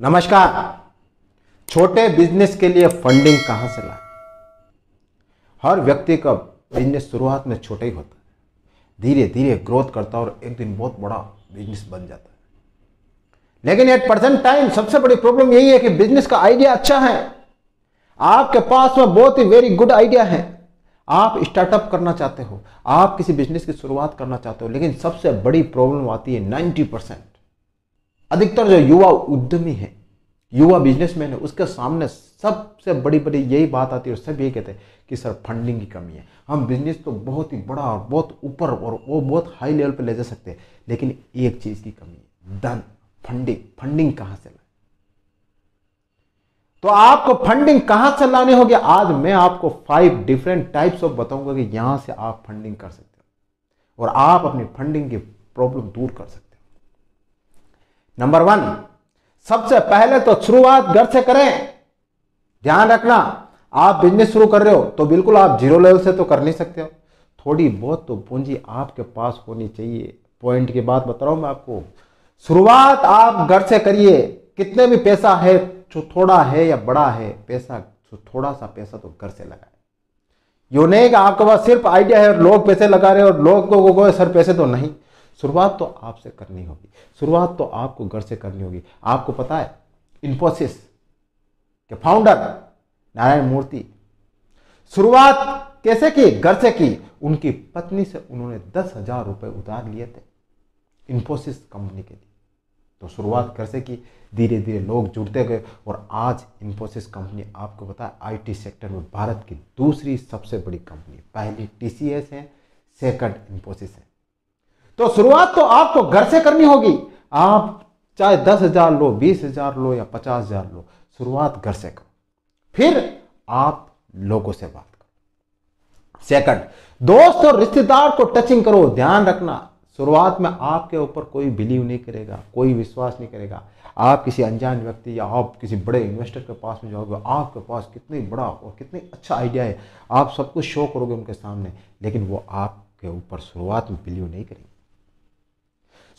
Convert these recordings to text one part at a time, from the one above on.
नमस्कार। छोटे बिज़नेस के लिए फंडिंग कहाँ से लाए? हर व्यक्ति का बिज़नेस शुरुआत में छोटा ही होता है। धीरे धीरे ग्रोथ करता है और एक दिन बहुत बड़ा बिज़नेस बन जाता है। लेकिन एट प्रेजेंट टाइम सबसे बड़ी प्रॉब्लम यही है कि बिज़नेस का आइडिया अच्छा है। आपके पास में बहुत ही वेरी गुड आइडिया है। आप स्टार्टअप करना चाहते हो, आप किसी बिज़नेस की शुरुआत करना चाहते हो, लेकिन सबसे बड़ी प्रॉब्लम आती है नाइन्टी परसेंट अधिकतर जो युवा उद्यमी है, युवा बिजनेसमैन है, उसके सामने सबसे बड़ी बड़ी यही बात आती है और सब यही कहते हैं कि सर फंडिंग की कमी है। हम बिज़नेस तो बहुत ही बड़ा और बहुत ऊपर और वो बहुत हाई लेवल पर ले जा सकते हैं, लेकिन एक चीज़ की कमी है, धन फंडिंग फंडिंग कहाँ से लाए? तो आपको फंडिंग कहाँ से लानी होगी? आज मैं आपको फाइव डिफरेंट टाइप्स ऑफ़ बताऊँगा कि यहाँ से आप फंडिंग कर सकते हो। और आप अपनी फंडिंग की प्रॉब्लम दूर कर सकते हो। नंबर वन सबसे पहले तो शुरुआत घर से करें। ध्यान रखना आप बिज़नेस शुरू कर रहे हो तो बिल्कुल आप ज़ीरो लेवल से तो कर नहीं सकते हो। थोड़ी बहुत तो पूंजी आपके पास होनी चाहिए। पॉइंट की बात बता रहा हूँ मैं आपको। शुरुआत आप घर से करिए। कितने भी पैसा है जो थोड़ा है या बड़ा है पैसा जो थोड़ा सा पैसा तो घर से लगाए। यो नहीं कि आपके पास सिर्फ़ आइडिया है और लोग पैसे लगा रहे हैं और लोग को, को सर पैसे तो नहीं। शुरुआत तो आपसे करनी होगी। शुरुआत तो आपको घर से करनी होगी। आपको पता है इन्फोसिस के फाउंडर नारायण मूर्ति, शुरुआत कैसे की? घर से की। उनकी पत्नी से उन्होंने दस हज़ार रुपए उधार लिए थे इन्फोसिस कंपनी के लिए। तो शुरुआत घर से की। धीरे धीरे लोग जुड़ते गए और आज इन्फोसिस कंपनी आपको पता है आईटी सेक्टर में भारत की दूसरी सबसे बड़ी कंपनी पहली टीसीएस है सेकंड इन्फोसिस है। तो शुरुआत तो आपको घर से करनी होगी। आप चाहे दस हज़ार लो, बीस हज़ार लो या पचास हज़ार लो, शुरुआत घर से करो। फिर आप लोगों से बात करो। सेकंड दोस्त और रिश्तेदार को टचिंग करो, ध्यान रखना। शुरुआत में आपके ऊपर कोई बिलीव नहीं करेगा, कोई विश्वास नहीं करेगा। आप किसी अनजान व्यक्ति या आप किसी बड़े इन्वेस्टर के पास में जाओगे, आपके पास कितनी बड़ा और कितनी अच्छा आइडिया है। आप सब कुछ शो करोगे उनके सामने, लेकिन वो आपके ऊपर शुरुआत में बिलीव नहीं करेंगे।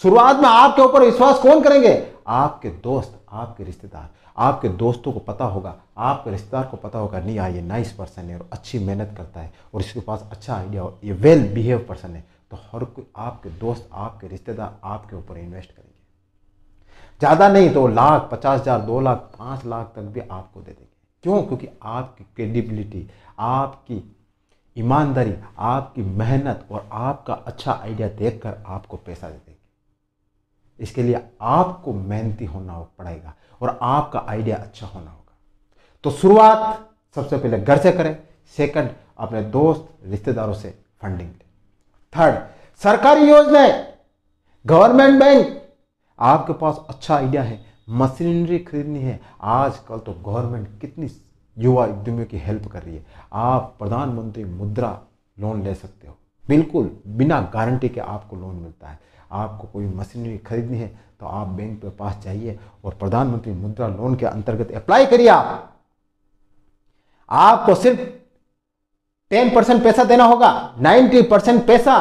शुरुआत में आपके ऊपर विश्वास कौन करेंगे? आपके दोस्त, आपके रिश्तेदार। आपके दोस्तों को पता होगा, आपके रिश्तेदार को पता होगा, नहीं यार ये नाइस पर्सन है और अच्छी मेहनत करता है और इसके पास अच्छा आइडिया हो ये वेल बिहेव पर्सन है। तो हर कोई, आपके दोस्त, आपके रिश्तेदार आपके ऊपर इन्वेस्ट करेंगे। ज़्यादा नहीं तो लाख, पचास हज़ार, दो लाख, पाँच लाख तक भी आपको दे देंगे। क्यों? क्योंकि आपकी क्रेडिबिलिटी आपकी ईमानदारी, आपकी मेहनत और आपका अच्छा आइडिया देखकर आपको पैसा दे देंगे। इसके लिए आपको मेहनती होना पड़ेगा और आपका आइडिया अच्छा होना होगा। तो शुरुआत सबसे पहले घर से करें सेकंड अपने दोस्त, रिश्तेदारों से फंडिंग लें। थर्ड सरकारी योजनाएँ गवर्नमेंट बैंक आपके पास अच्छा आइडिया है मशीनरी खरीदनी है। आजकल तो गवर्नमेंट कितनी युवा उद्यमियों की हेल्प कर रही है। आप प्रधानमंत्री मुद्रा लोन ले सकते हो। बिल्कुल, बिना गारंटी के आपको लोन मिलता है। आपको कोई मशीनरी खरीदनी है तो आप बैंक के पास जाइए और प्रधानमंत्री मुद्रा लोन के अंतर्गत अप्लाई करिए आप। आपको सिर्फ़ टेन परसेंट पैसा देना होगा नाइन्टी परसेंट पैसा।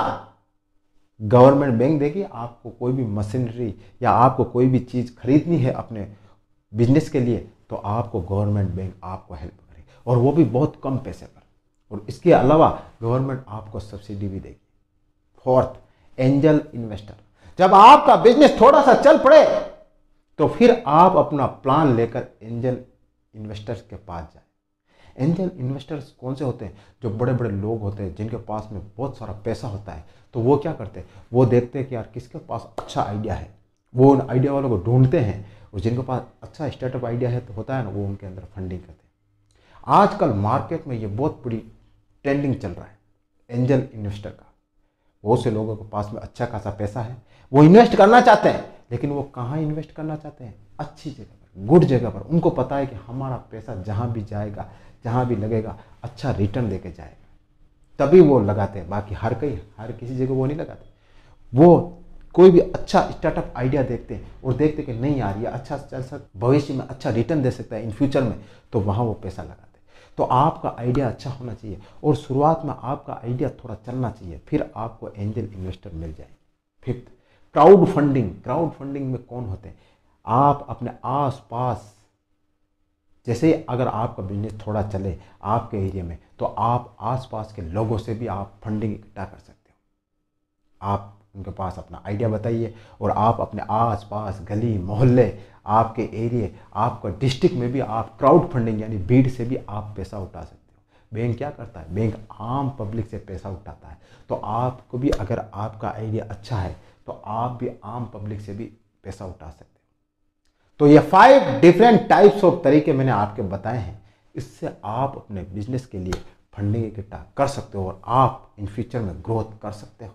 गवर्नमेंट बैंक देगी आपको कोई भी मशीनरी या आपको कोई भी चीज़ खरीदनी है अपने बिज़नेस के लिए तो आपको गवर्नमेंट बैंक आपको हेल्प करेगी और वो भी बहुत कम पैसे पर। और इसके अलावा गवर्नमेंट आपको सब्सिडी भी देगी। Fourth angel investor. जब आपका बिज़नेस थोड़ा सा चल पड़े तो फिर आप अपना प्लान लेकर एंजल इन्वेस्टर्स के पास जाए। एंजल इन्वेस्टर्स कौन से होते हैं? जो बड़े बड़े लोग होते हैं, जिनके पास में बहुत सारा पैसा होता है। तो वो क्या करते हैं? वो देखते हैं कि यार, किसके पास अच्छा आइडिया है? वो उन आइडिया वालों को ढूंढते हैं। और जिनके पास अच्छा स्टार्टअप आइडिया है तो होता है ना, वो उनके अंदर फंडिंग करते हैं। आजकल मार्केट में ये बहुत बड़ी ट्रेंडिंग चल रहा है, एंजल इन्वेस्टर का। बहुत से लोगों के पास में अच्छा खासा पैसा है, वो इन्वेस्ट करना चाहते हैं, लेकिन वो कहाँ इन्वेस्ट करना चाहते हैं? अच्छी जगह पर गुड जगह पर। उनको पता है कि हमारा पैसा जहाँ भी जाएगा, जहाँ भी लगेगा अच्छा रिटर्न देके जाएगा। तभी वो लगाते हैं, बाकी हर कहीं, हर किसी जगह वो नहीं लगाते। वो कोई भी अच्छा स्टार्टअप आइडिया देखते हैं और देखते कि नहीं यार, ये अच्छा चल सकता भविष्य में अच्छा रिटर्न दे सकता है इन फ्यूचर में तो वहाँ वो पैसा लगाते हैं। तो आपका आइडिया अच्छा होना चाहिए और शुरुआत में आपका आइडिया थोड़ा चलना चाहिए, फिर आपको एंजल इन्वेस्टर मिल जाए fifth crowd funding crowd funding में कौन होते हैं? आप अपने आस पास जैसे अगर आपका बिज़नेस थोड़ा चले आपके एरिया में तो आप आसपास के लोगों से भी आप फंडिंग इकट्ठा कर सकते हो। आप उनके पास अपना आइडिया बताइए और आप अपने आस पास गली, मोहल्ले, आपके एरिए, आपका डिस्ट्रिक्ट में भी आप क्राउड फंडिंग यानी भीड़ से भी आप पैसा उठा सकते हो। बैंक क्या करता है? बैंक आम पब्लिक से पैसा उठाता है। तो आपको भी अगर आपका आइडिया अच्छा है तो आप भी आम पब्लिक से भी पैसा उठा सकते हो। तो ये फाइव डिफरेंट टाइप्स ऑफ़ तरीके मैंने आपके बताए हैं। इससे आप अपने बिज़नेस के लिए फंडिंग इकट्ठा कर सकते हो और आप इन फ्यूचर में ग्रोथ कर सकते हो।